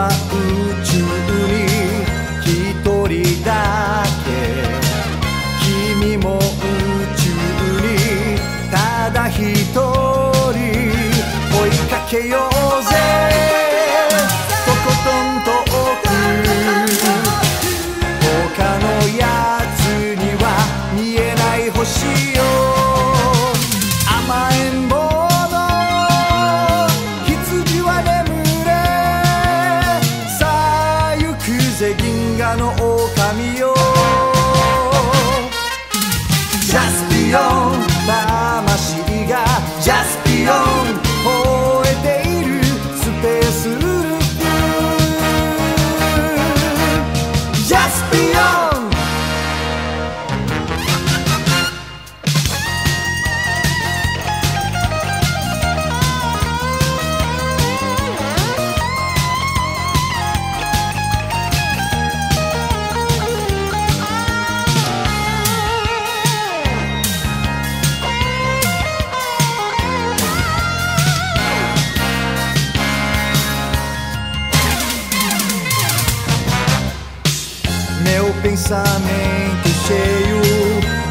は宇宙に一人だけ。君も宇宙にただ一人。追いかけよう。せ銀河の狼よ Just beyond Meu pensamento cheio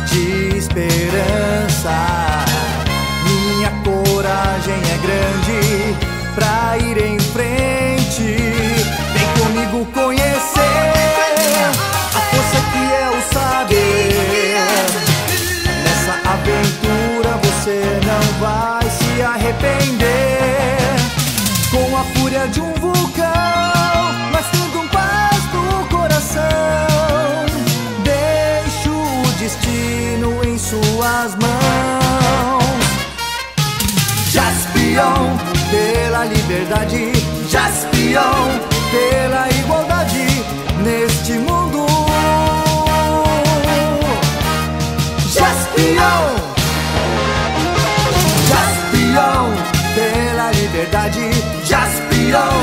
de esperança. Minha coragem é grande pra ir em frente. Vem comigo conhecer a força que é o saber. Nessa aventura você não vai se arrepender. Com a fúria de um vulcão, Jaspion pela liberdade, Jaspion pela igualdade neste mundo. Jaspion, Jaspion pela liberdade, Jaspion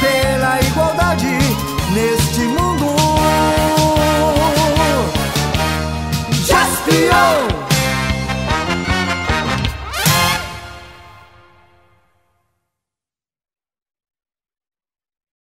pela igualdade neste mundo. Jaspion.